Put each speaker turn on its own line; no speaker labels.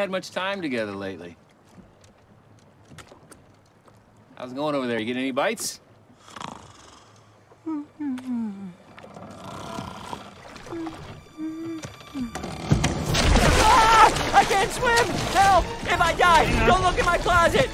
had much time together lately. How's it going over there? You get any bites?
Ah! I can't swim! Help! If I die, don't look in my closet!